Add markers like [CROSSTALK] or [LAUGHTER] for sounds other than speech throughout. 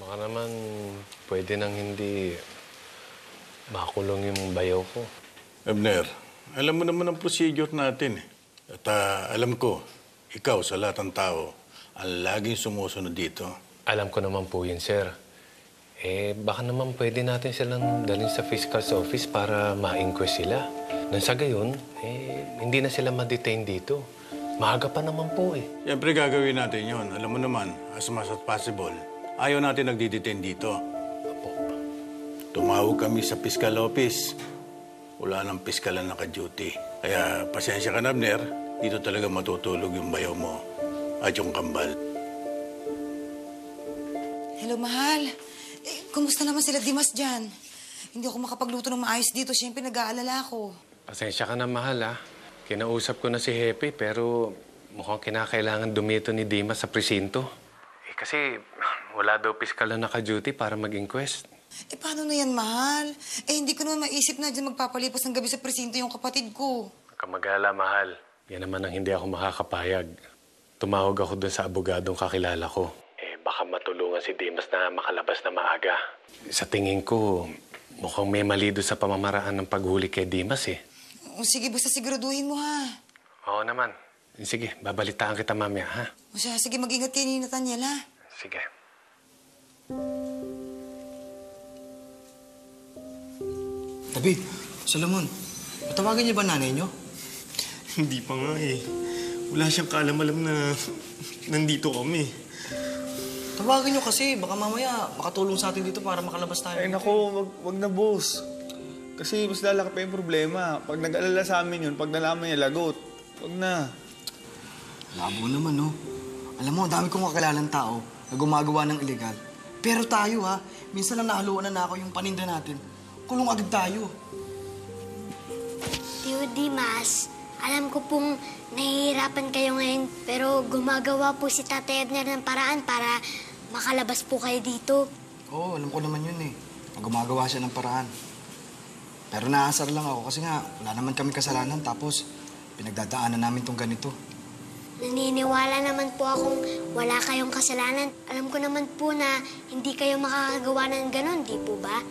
Baka naman pwede nang hindi makulong yung bayaw ko. Abner, alam mo naman ang procedure natin eh. At ah, alam ko, ikaw sa lahat ng tao, ang laging sumusunod dito. Alam ko naman po yun, sir. Eh, baka naman pwede natin silang dalhin sa fiscal's office para ma-inquest sila. Nang sa gayon, eh, hindi na sila ma-detain dito. Maaga pa naman po eh. Siyempre gagawin natin yon. Alam mo naman, as much as possible, ayaw natin nagdidetain dito. Opo. Tumawag kami sa fiscal office. Wala nang fiscal na naka-duty. Kaya pasensya ka na, Abner. Dito talaga matutulog yung bayaw mo at yung kambal. Hello, mahal. Eh, kumusta naman sila Dimas dyan? Hindi ako makapagluto ng maayos dito. Siyempre, nag-aalala ako. Pasensya ka na, mahal ah. Kinausap ko na si Hepe, pero mukhang kinakailangan dumito ni Dimas sa presinto. Eh, kasi wala daw piskal na naka-duty para mag-inquest. Eh, paano na yan, mahal? Eh, hindi ko naman maisip na dyan magpapalipas ng gabi sa presinto yung kapatid ko. Kamagala, mahal. Yan naman ang hindi ako makakapayag. Tumawag ako dun sa abogadong kakilala ko. Eh, baka matulungan si Dimas na makalabas na maaga. Sa tingin ko, mukhang may mali doon sa pamamaraan ng paghuli kay Dimas eh. O, sige, basta siguraduhin mo, ha? Oo naman. Sige, babalitaan kita mamaya, ha? O siya, sige, mag-ingat kayo ni Nathaniel, ha? Sige. David, Solomon, patawagin niyo ba nanay niyo? [LAUGHS] Hindi pa nga eh. Wala siyang kaalam-alam na nandito kami. Tawagin niyo kasi, baka mamaya makatulong sa atin dito para makalabas tayo. Ay nako, wag, wag na boss. Kasi mas lalaki pa yung problema. Pag nag-alala sa amin yun, pag nalaman niya lagot, wag na. Labo naman, no? Alam mo, dami kong kakilalang tao na gumagawa ng illegal. Pero tayo, ha? Minsan lang nahaluan na ako yung paninda natin. Kulong agad tayo. Tio Dimas, alam ko pong nahihirapan kayo ngayon, pero gumagawa po si Tatay Edner ng paraan para makalabas po kayo dito. Oo, alam ko naman yun eh. Gumagawa siya ng paraan. Pero naasar lang ako kasi nga, wala naman kami kasalanan tapos pinagdadaanan namin tong ganito. Naniniwala naman po akong wala kayong kasalanan. Alam ko naman po na hindi kayo makakagawa ng ganon, di po ba?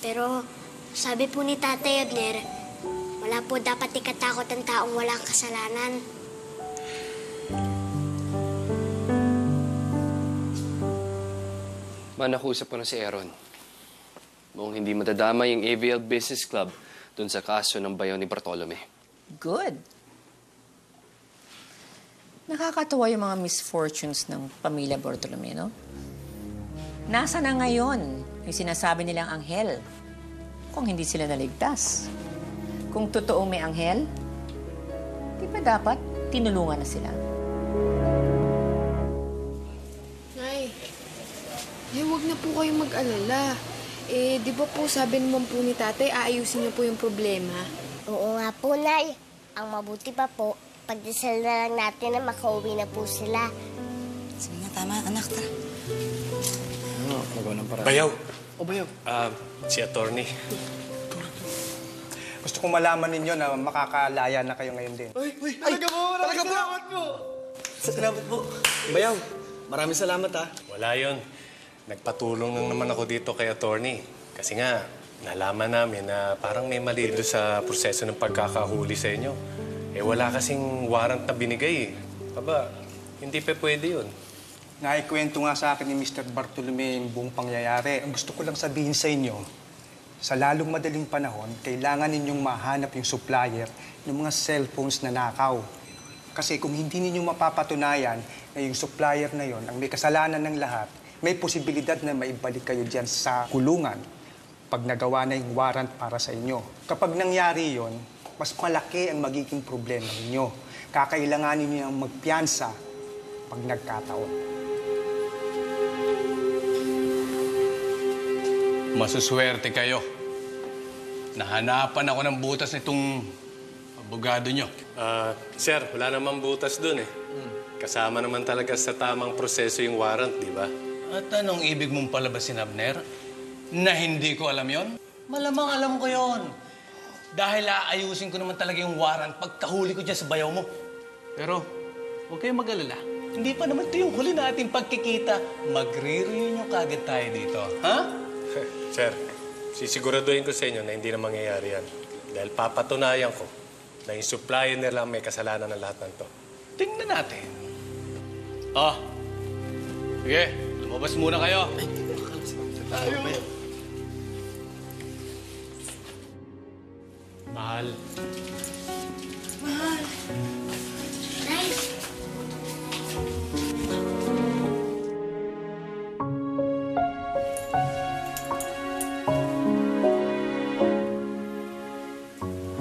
Pero sabi po ni Tatay Edner, wala po dapat ikatakot ang taong walang kasalanan. Ma, nakusap ko na si Aaron. Mukhang hindi madadama yung AVL Business Club dun sa kaso ng bayaw ni Bartolome. Good. Nakakatuwa yung mga misfortunes ng pamilya Bartolome, no? Nasa na ngayon yung sinasabi nilang anghel kung hindi sila naligtas? Kung totoong may anghel, di ba dapat tinulungan na sila? Nay, eh, wag na po kayong mag-alala. Eh, di ba po sabi naman po ni tatay, aayusin niyo po yung problema. Oo nga po, Nay. Ang mabuti pa po, pagdasal na lang natin na makauwi na po sila. Sige na, tama, anak, tara. Ano, magawa ng paraan. Bayaw! O bayaw? Ah, si attorney. Gusto kong malaman ninyo na makakalaya na kayo ngayon din. Uy, uy, talaga po, talaga po. Salamat po. Salamat po. Bayaw, maraming salamat ha. Wala yon. Nagpatulong lang naman ako dito kay attorney. Kasi nga, nalaman namin na parang may mali doon sa proseso ng pagkakahuli sa inyo. Eh wala kasing warrant na binigay eh. Aba, hindi pa pwede yun. Naikwento nga sa akin ni Mr. Bartolome yung buong pangyayari. Ang gusto ko lang sabihin sa inyo, sa lalong madaling panahon, kailangan ninyong mahanap yung supplier ng mga cellphones na nakaw. Kasi kung hindi ninyo mapapatunayan na yung supplier na yon ang may kasalanan ng lahat, may posibilidad na maibalik kayo dyan sa kulungan pag nagawa na yung warrant para sa inyo. Kapag nangyari yon, mas malaki ang magiging problema ninyo. Kakailanganin niyo ang magpiyansa pag nagkataon. Masuswerte kayo. Nahanapan ako ng butas nitong abogado nyo. Ah, sir, wala namang butas doon eh. Kasama naman talaga sa tamang proseso yung warrant, di ba? At anong ibig mong palabasin, Abner? Na hindi ko alam yon? Malamang alam ko yon. Dahil aayusin ko naman talaga yung warrant pagkahuli ko dyan sa bayaw mo. Pero, huwag kayong mag-alala. Hindi pa naman ito yung huli nating pagkikita. Magre-reunion kagad tayo dito. Ha? [LAUGHS] Sir, sisiguraduhin ko sa inyo na hindi na mangyayari yan. Dahil papatunayan ko na yung supplier nila may kasalanan ng lahat ng to. Tingnan natin. Oh. Sige, lumabas muna kayo. Tayo. Mahal, Mahal. Nay,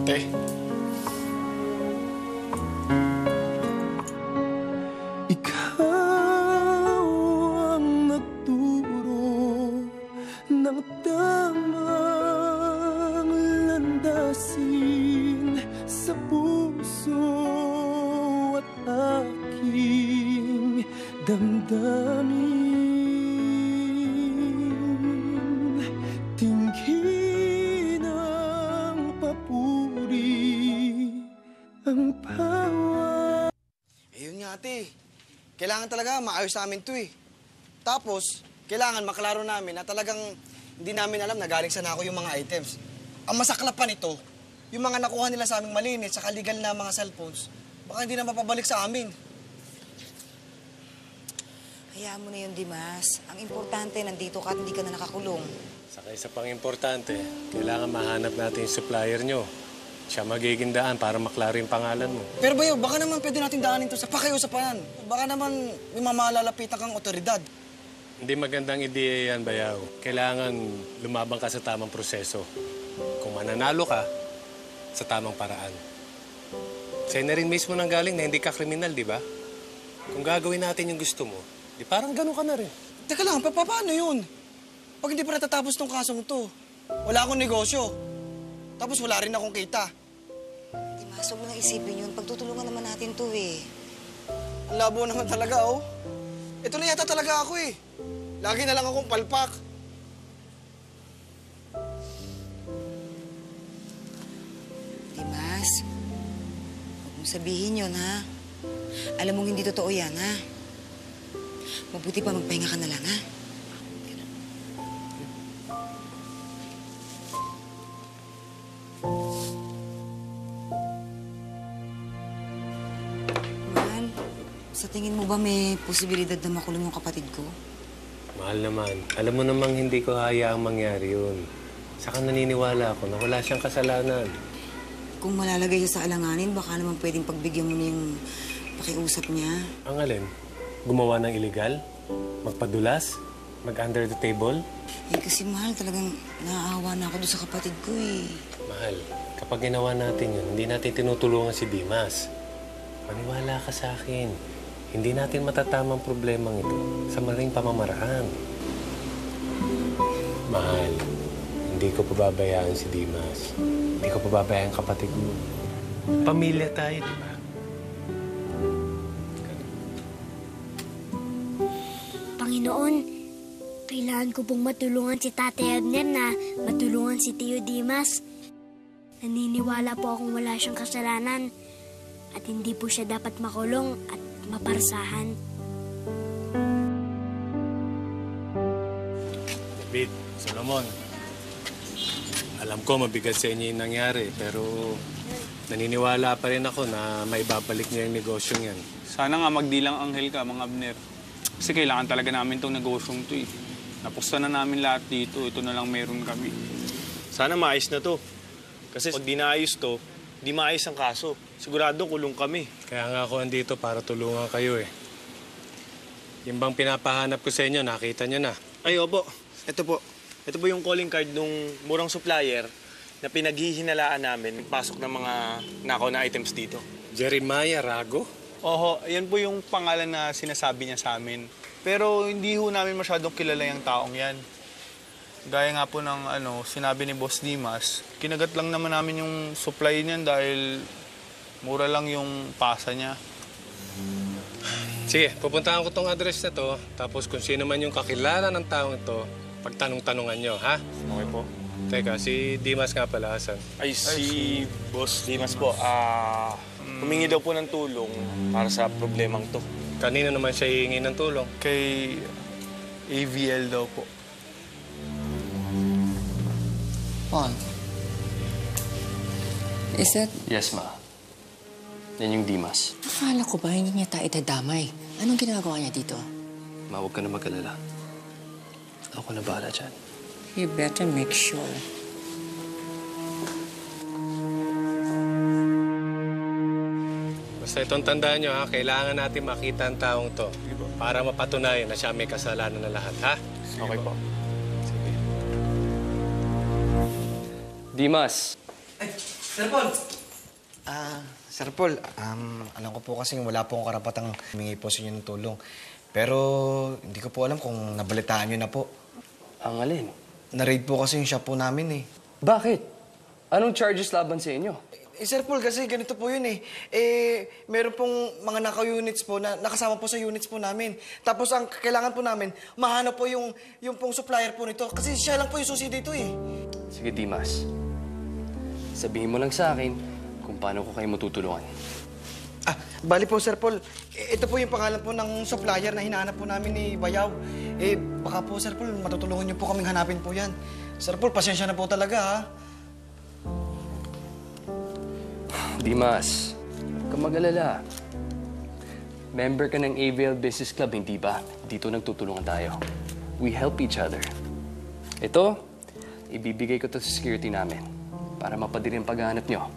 te. Maayos namin to eh. Tapos, kailangan maklaro namin na talagang hindi namin alam na galing sa nako yung mga items. Ang masaklap pa nito, yung mga nakuha nila sa aming malinis sa legal na mga cellphones, baka hindi na mapabalik sa amin. Hayaan mo na yun, Dimas. Ang importante, nandito ka at hindi ka na nakakulong. Saka isa pang importante, kailangan mahanap natin yung supplier nyo. Siya magiging daan para maklaro yung pangalan mo. Pero bayo, baka naman pwede natin daanin to sa pakiusapan. Baka naman may mamalalapitan kang otoridad. Hindi magandang ideya yan, Bayaw. Kailangan lumabang ka sa tamang proseso. Kung mananalo ka, sa tamang paraan. Sa'yo na rin mismo nang galing na hindi ka kriminal, di ba? Kung gagawin natin yung gusto mo, di parang ganun ka na rin. Teka lang, pa pa- paano yun? Pag hindi pa natatapos tong kasong to, wala akong negosyo. Tapos wala rin akong kita. Dimas, huwag mo nang isipin yun. Pagtutulungan naman natin to eh. Ang labo naman talaga, oh. Ito na yata talaga ako eh. Lagi na lang akong palpak. Dimas, huwag mong sabihin yun, ha? Alam mong hindi totoo yan, ha? Mabuti pa magpahinga ka na lang, ha? Ba may posibilidad na makulong yung kapatid ko? Mahal naman. Alam mo namang hindi ko hayaang mangyari yun. Saka naniniwala ako na wala siyang kasalanan. Kung malalagay siya sa alanganin, baka naman pwedeng pagbigyan mo na yung pakiusap niya. Ang alin? Gumawa ng illegal? Magpadulas? Mag-under the table? Eh, kasi mahal, talagang naaawa na ako doon sa kapatid ko eh. Mahal, kapag ginawa natin yun, hindi natin tinutulungan si Dimas. Maniwala ka sa akin. Hindi natin matatamang problemang ito sa maling pamamaraan. Mahal, hindi ko pababayaan si Dimas. Hindi ko pababayaan kapatid mo. Pamilya tayo, di ba? Panginoon, kailangan ko pong matulungan si Tate Abner na matulungan si Tio Dimas. Naniniwala po akong wala siyang kasalanan at hindi po siya dapat makulong at maparsahan. David, Solomon, alam ko mabigat sa inyo yung nangyari, pero naniniwala pa rin ako na may babalik niya yung negosyong yan. Sana nga magdilang anghel ka, mga Abner. Kasi kailangan talaga namin tong negosyong to eh. Napusta na namin lahat dito. Ito na lang meron kami. Sana maayos na to. Kasi pag di naayos to, di maayos ang kaso. Sigurado kulong kami. Kaya nga ako andito para tulungan kayo eh. Yung bang pinapahanap ko sa inyo, nakita nyo na. Ay, opo. Ito po. Ito po yung calling card nung murang supplier na pinaghihinalaan namin pasok ng mga nakaw na items dito. Jeremiah Rago? Oho, yan po yung pangalan na sinasabi niya sa amin. Pero hindi ho namin masyadong kilala yung taong yan. Gaya nga po ng ano, sinabi ni Boss Dimas, kinagat lang naman namin yung supply niyan dahil mura lang yung pasa niya. Sige, pupuntahan ko tong address na to. Tapos kung sino man yung kakilala ng taong ito, pagtanong-tanungan nyo, ha? Okay po. Teka, si Dimas nga pala, Hasan. Ay, si Boss Dimas po, ah, humingi daw po ng tulong para sa problemang to. Kanino naman siya hihingi ng tulong? Kay AVL daw po. Paul. Is that... Yes, ma. Yan yung Dimas. Akala ko ba hindi niya tayo itadamay? Anong ginagawa niya dito? Ma, huwag ka na mag-alala. Ako na bahala dyan. You better make sure. Basta itong tandaan nyo ha, kailangan natin makita ang taong to. Para mapatunayan na siya may kasalanan na lahat, ha? Okay po. Dimas! Sir Paul! Ah, Sir Paul, um, alam ko po kasing wala po akong karapatang humingi po sa inyo ng tulong. Pero hindi ko po alam kung nabalitaan nyo na po. Ang alin? Na-raid po kasi yung shop po namin eh. Bakit? Anong charges laban sa inyo? Eh, Sir Paul, kasi ganito po yun eh. Eh, meron pong mga naka-units po na nakasama po sa units po namin. Tapos ang kailangan po namin, mahanap po yung, yung pong supplier po nito. Kasi siya lang po yung susi dito eh. Sige, Dimas. Sabihin mo lang sa akin kung paano ko kayo matutulungan. Ah, bali po, Sir Paul. eh, Ito po yung pangalan po ng supplier na hinahanap po namin ni Bayaw. Eh, baka po, Sir Paul, matutulungan niyo po kaming hanapin po yan. Sir Paul, pasensya na po talaga, ha? Dimas, huwag kang mag-alala. Member ka ng AVL Business Club, hindi ba? Dito nagtutulungan tayo. We help each other. Ito, ibibigay ko to sa security namin para mapadirin ang paghahanap nyo.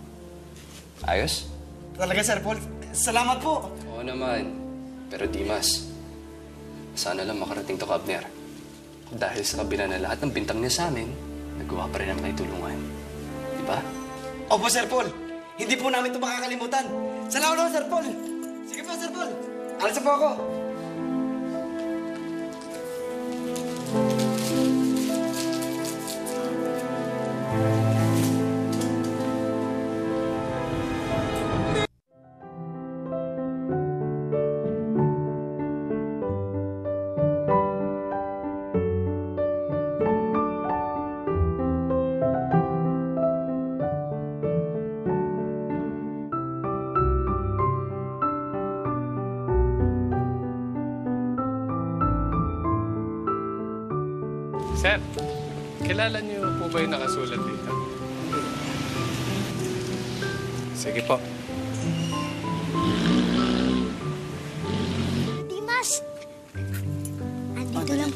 Ayos? Talaga, Sir Paul. Salamat po. Oo naman. Pero Dimas, sana lang makarating to Kabner. Dahil sa kabila na lahat ng bintang niya sa amin, nagawa pa rin ang may tulungan. Di ba? Opo, Sir Paul. Hindi po namin ito makakalimutan. Salamat po, Sir Paul. Sige po, Sir Paul. Alas po ako.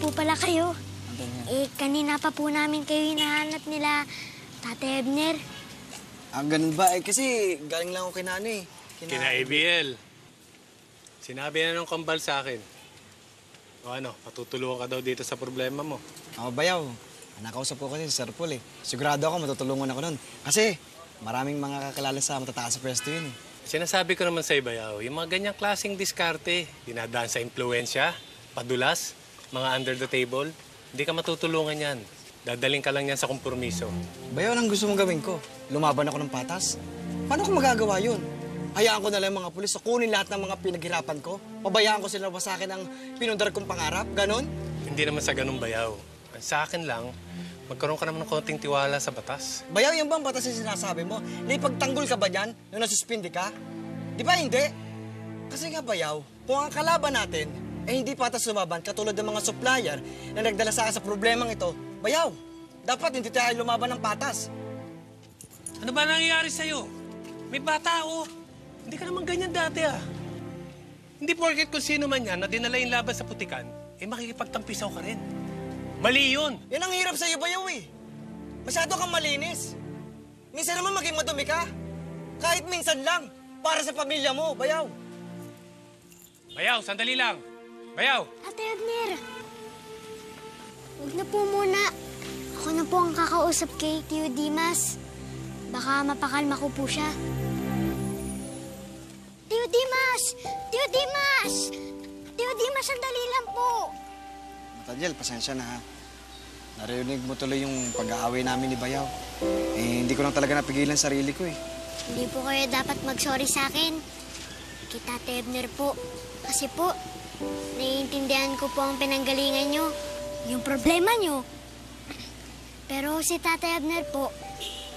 Po pala kayo. Eh, kanina pa po namin kayo hinahanap nila, Tate Ebner. Ah, ganun ba? Eh, kasi galing lang ako kay nanay. Kina ABL. Sinabi na ng kambal sa akin. O ano, patutulungan ka daw dito sa problema mo. Ako, Bayaw. Nakausap ko kasi si Sir Paul eh. Sigurado ako matutulungan ako nun. Kasi maraming mga kakilala sa matataas sa pwesto yun eh. Sinasabi ko naman sa Ibayaw, yung mga ganyang klaseng diskarte, dinadaan sa impluensya, padulas, mga under the table, hindi ka matutulungan yan. Dadaling ka lang yan sa kompromiso. Bayaw, anong gusto mong gawin ko? Lumaban ako ng patas? Paano ko magagawa yun? Hayaan ko na lang mga pulis na kunin lahat ng mga pinaghirapan ko? Pabayaan ko sila wasakin ang pinundar kong pangarap? Ganon? Hindi naman sa ganung bayaw. Ang Sa akin lang, magkaroon ka naman ng konting tiwala sa batas. Bayaw, yung bang batas yung sinasabi mo? Naipagtanggol ka ba dyan nung nasuspindi ka? Di ba hindi? Kasi nga bayaw, kung ang kalaban natin ay hindi patas lumaban katulad ng mga supplier na nagdala sa sa problemang ito, bayaw, dapat hindi tayo lumaban ng patas. Ano ba nangyayari sa'yo? May bata oh. Hindi ka naman ganyan dati ah. Hindi porket kung sino man yan na dinala yung laban sa putikan, eh makikipagtampisaw ka rin. Mali yun. Yan ang hirap sa'yo, bayaw eh. Masyado kang malinis. Minsan naman maging madumi ka. Kahit minsan lang, para sa pamilya mo, bayaw. Bayaw, sandali lang. Bayaw! Ate Ebner! Huwag na po muna. Ako na po ang kakausap kay Tio Dimas. Baka mapakalma ko po siya. Tio Dimas! Tio Dimas! Tio Dimas, sandali lang po. Matadjel, pasensya na ha. Narinig mo tuloy yung pag-aaway namin ni Bayaw. Eh, hindi ko lang talaga napigilan sarili ko eh. Hindi po kayo dapat mag-sorry sa akin. Kay Tate Ebner po. Kasi po, Naiintindihan ko po ang pinanggalingan nyo, yung problema nyo. Pero si Tatay Abner po,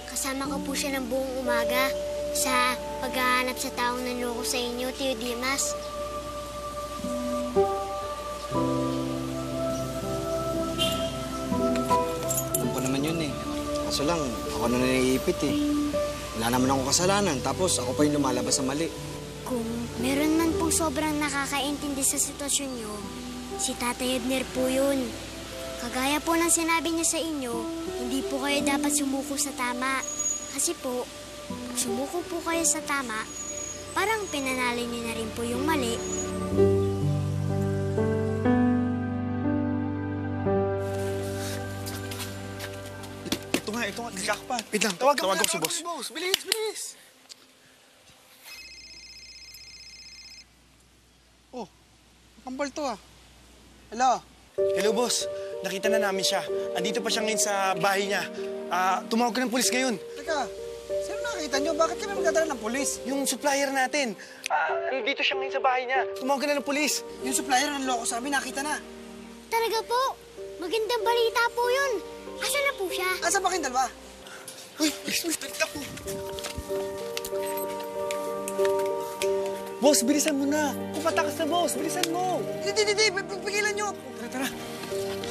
kasama ko po siya ng buong umaga sa paghahanap sa taong nanloko sa inyo, Tio Dimas. Alam ko naman yun eh. Kaso lang, ako na naiipit eh. Wala naman akong kasalanan, tapos ako pa yung lumalabas sa mali. Kung meron man pong sobrang nakakaintindi sa sitwasyon nyo, si Tatay Edner po yun. Kagaya po ng sinabi niya sa inyo, hindi po kayo dapat sumuko sa tama. Kasi po, pag sumuko po kayo sa tama, parang pinanalo niyo na rin po yung mali. Ito nga, ito nga. Wait lang, Tawagan tawagan ko si boss. boss. Bilis, bilis. Oh, kambal to ah. Hello? Hello, boss. Nakita na namin siya. Andito pa siya ngayon sa bahay niya. Ah, tumawag ka ng pulis ngayon. Teka, sino nakakita nyo? Bakit kami magdadala ng polis? Yung supplier natin. Ah, andito siya ngayon sa bahay niya. Tumawag ka na ng pulis. Yung supplier ng loko sa amin, nakita na. Talaga po, magandang balita po yun. Asa na po siya? Asa ba kayong dalawa? Uy, bilis, bilis, bilis ako. Boss, bilisan mo na. Kupatakas na, boss. Bilisan mo. Hindi, hindi, hindi. Pigilan nyo. Tara, tara.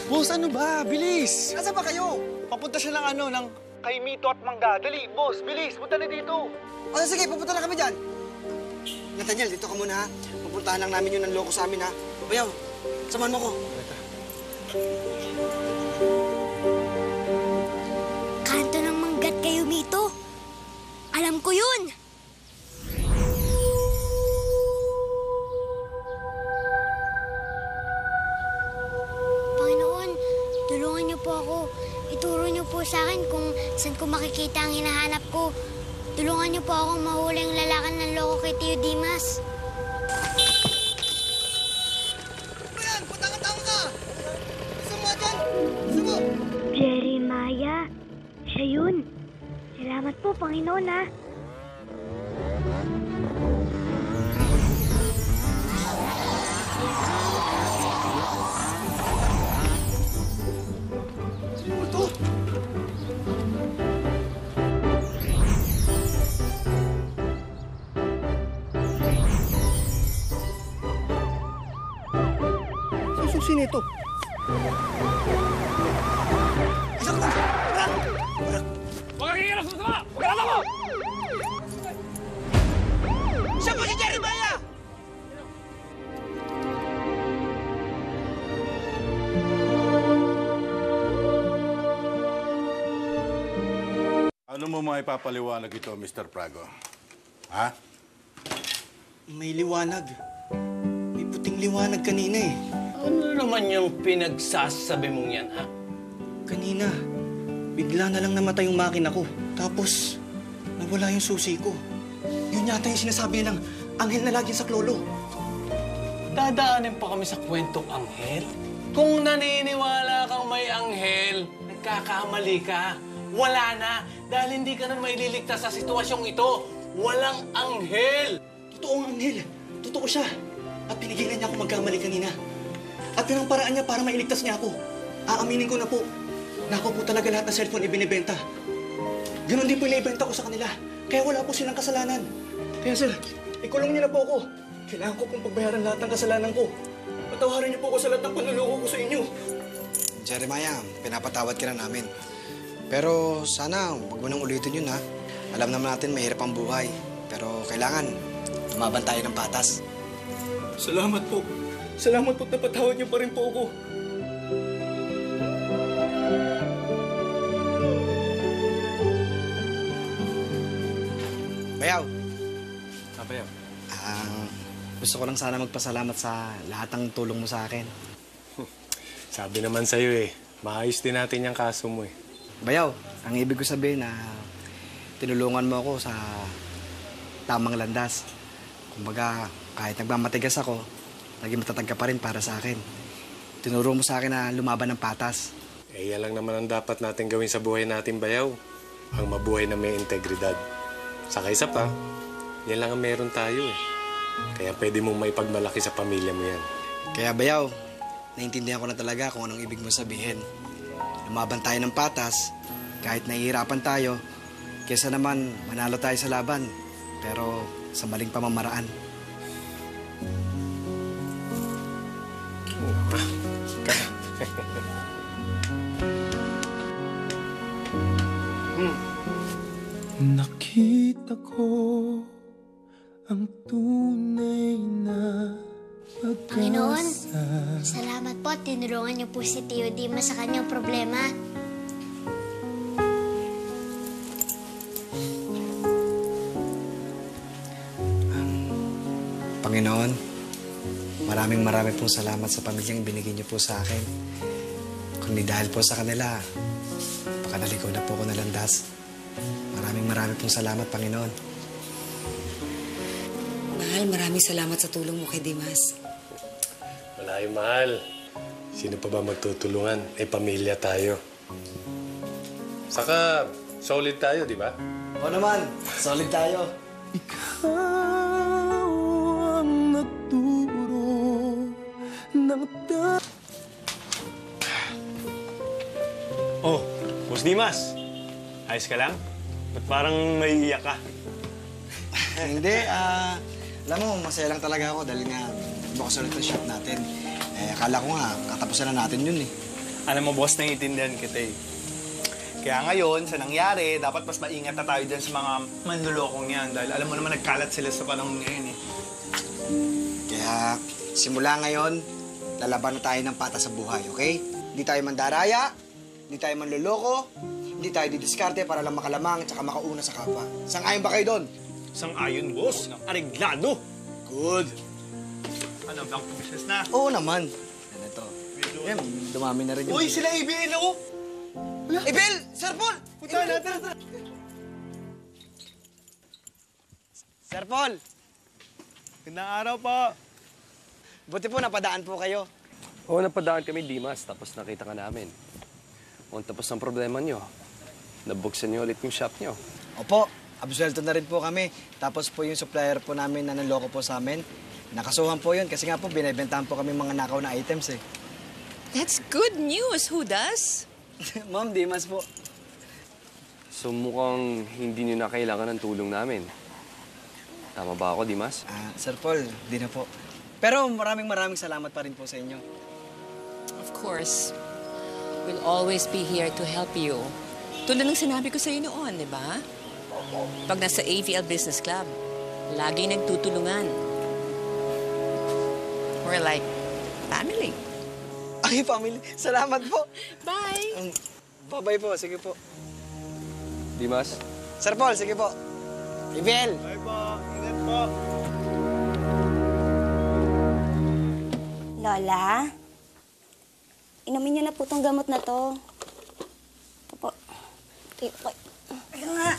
Boss, ano ba? Bilis. Asa ba kayo? Papunta siya ng ano, ng kay Mito at Mangga. Dali, boss, bilis. Punta na dito. O sige, pupunta na kami dyan. Nathaniel, dito ka muna ha. Pupuntahan lang namin yun ng loko sa amin ha. Bayaw, samahan mo ko. Kanto ng manggat kayo, Mito. Alam ko yun. Tulungan niyo po ako. Ituro niyo po sa akin kung saan ko makikita ang hinahanap ko. Tulungan niyo po akong mahuli ang lalakan ng loko kay Tio Dimas. Ayan, putang-tang ka! Gusto mo dyan? Gusto mo? Jeremiah, siya yun. Salamat po, Panginoon, ha. Siya po si Jeremiah! Ano mo mga ipapaliwanag ito, Mr. Prago? Ha? May liwanag. May puting liwanag kanina eh. Ano naman yung pinagsasabi mong yan, ha? Kanina, bigla na lang namatay yung makina ko. Tapos, nawala yung susi ko. Yun yata yung sinasabi ng anghel na lagi sa klolo. Dadaanin pa kami sa kwentong anghel? Kung naniniwala kang may anghel, nagkakamali ka. Wala na, dahil hindi ka na maililigtas sa sitwasyong ito. Walang anghel! Totoong anghel. Totoo siya. At pinigilan niya ako magkamali kanina. At yun ang paraan niya para mailigtas niya ako. Aaminin ko na po. Na ako po talaga lahat ng cellphone ibinibenta. Ganon din po inibenta ko sa kanila. Kaya wala po silang kasalanan. Kaya sir, ikulong niyo na po ako. Kailangan ko pong pagbayaran lahat ng kasalanan ko. Patawarin niyo po ako sa lahat ng panluloko ko sa inyo. Jeremiah, pinapatawad ka na namin. Pero sana, huwag mo nang ulitin yun ha. Alam naman natin mahirap ang buhay. Pero kailangan, lumaban tayo ng patas. Salamat po. Salamat po at napatawad niyo pa rin po ako. Bayaw, Sabayaw. ah, gusto ko lang sana magpasalamat sa lahat ng tulong mo sa akin. Sabi naman sa'yo eh, maayos din natin yung kaso mo eh. Bayaw, ang ibig ko sabihin na tinulungan mo ako sa tamang landas. Kumbaga, kahit nagmamatigas ako, naging matatag ka pa rin para sa akin. Tinuro mo sa akin na lumaban ng patas. Eh, yan lang naman ang dapat natin gawin sa buhay natin, Bayaw. Ang mabuhay na may integridad. Saka isa pa, yan lang ang meron tayo eh. Kaya pwede mong maipagmalaki sa pamilya mo yan. Kaya Bayaw, naintindihan ko na talaga kung anong ibig mo sabihin. Lumaban tayo ng patas, kahit nahihirapan tayo, kesa naman manalo tayo sa laban, pero sa maling pamamaraan. Nakita ko ang tunay na Panginoon, salamat po. At tinulungan niyo po si Tio Dima sa kanyang problema. Maraming maraming pong salamat sa pamilyang binigay niyo po sa akin. Kundi dahil po sa kanila, baka naligaw na po ako nalandas. Maraming maraming pong salamat, Panginoon. Mahal, maraming salamat sa tulong mo kay Dimas. Wala yung mahal. Sino pa ba magtutulungan? Eh, pamilya tayo. Saka, solid tayo, di ba? Oo naman, solid tayo. Ikaw Dimas. Ayos ka lang? Ba't parang may iyak ka? [LAUGHS] Hindi, ah... alam mo, masaya lang talaga ako dahil nga bukas ulit ang shop natin. Eh, akala ko nga, katapusan na natin yun eh. Alam mo, boss, naiintindihan kita eh. Kaya ngayon, sa nangyari, dapat mas maingat na tayo dyan sa mga manlulokong yan. Dahil alam mo naman, nagkalat sila sa panahon ngayon eh. Kaya, simula ngayon, lalaban na tayo ng pata sa buhay, okay? Hindi tayo mandaraya, hindi tayo manluloko, hindi tayo didiskarte para lang makalamang at saka makauna sa kapwa. Sang-ayon ba kayo doon? Sang-ayon, boss. Areglado. Good. Ano, black business na? Oo naman. Yan ito. Yan, dumami na rin yung... Uy, sila ABL ako! Ibel! Sir Paul! Punta natin! Sir Paul! Gandang araw po. Buti po napadaan po kayo. Oo, napadaan kami, Dimas, tapos nakita ka namin. O, tapos ng problema nyo. Nabuksan nyo ulit yung shop nyo. Opo, absuelto na rin po kami. Tapos po yung supplier po namin na nanloko po sa amin. Nakasuhan po yun kasi nga po binibentahan po kami mga nakaw na items eh. That's good news. Who does? [LAUGHS] Ma'am, Dimas po. So mukhang hindi nyo na kailangan ng tulong namin. Tama ba ako, Dimas? Ah, Sir Paul, di na po. Pero maraming maraming salamat pa rin po sa inyo. Of course. We'll always be here to help you. Tulad ng sinabi ko sa iyo noon, di ba? Pag nasa AVL Business Club, lagi nagtutulungan. We're like family. Ay, family. Salamat po. Bye. Bye-bye po. Sige po. Dimas? Sir Paul, sige po. Ibel! Bye po. Ingat po. Lola, inumin niyo na po tong gamot na to. Ito po. Ito po. Ayun nga.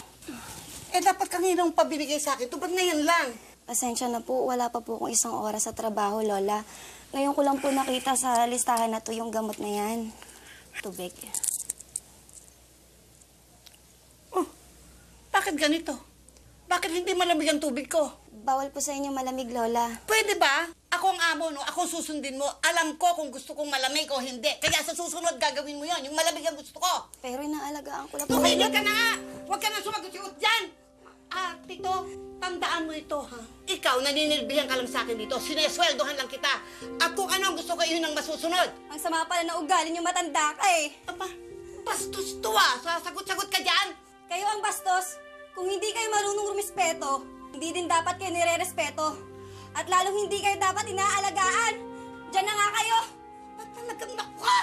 Eh, dapat kaninang pabinigay sa akin. Ito ba't ngayon lang? Pasensya na po, wala pa po akong isang oras sa trabaho, Lola. Ngayon ko lang po nakita sa listahan na to yung gamot na yan. Tubig. Bakit ganito? Bakit hindi malamig ang tubig ko? Bawal po sa inyo malamig, Lola. Pwede ba? Ako ang amo, no? Ako susundin mo. Alam ko kung gusto kong malamig o hindi. Kaya sa susunod gagawin mo yon. Yung malamig ang gusto ko. Pero inaalagaan ko lang. Tumigil ka na nga! Huwag ka na sumagot-sigot dyan! Ah, Tito, tandaan mo ito, ha? Ikaw, naninilbihan ka lang sa akin dito. Sinesweldohan lang kita. At kung ano ang gusto ko, yun ang masusunod. Ang sama pala na ugali niyo matanda ka eh. Aba, bastos to ah. Sasagot-sagot ka dyan. Kayo ang bastos. Kung hindi kayo marunong rumispeto, hindi din dapat kayo nire-respeto. At lalong hindi kayo dapat inaalagaan. Diyan na nga kayo. Ba't talagang naku?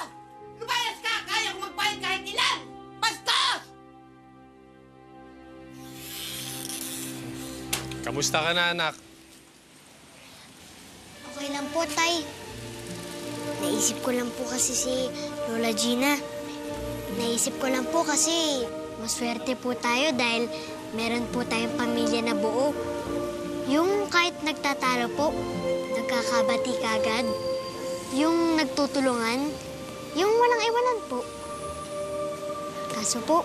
Lumayas ka! Kaya kong magbayad kahit ilan! Bastos! Kamusta ka na, anak? Okay lang po, Tay. Naisip ko lang po kasi si Lola Gina. Naisip ko lang po kasi maswerte po tayo dahil meron po tayong pamilya na buo. Yung kahit nagtatalo po, nagkakabati kagad. Yung nagtutulungan, yung walang iwanan po. Kaso po,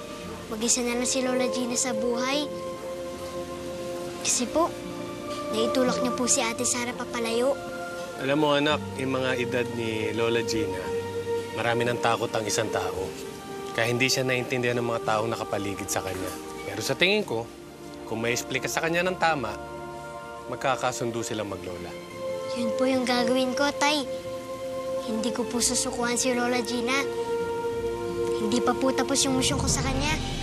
mag-isa na lang si Lola Gina sa buhay. Kasi po, naitulak niya po si Ate Sara papalayo. Alam mo, anak, yung mga edad ni Lola Gina, marami ng takot ang isang tao. Kaya hindi siya naintindihan ng mga taong nakapaligid sa kanya. Pero sa tingin ko, kung may explain ka sa kanya ng tama, magkakasundo silang maglola. Yun po yung gagawin ko, Tay. Hindi ko po susukuhan si Lola Gina. Hindi pa po tapos yung misyon ko sa kanya.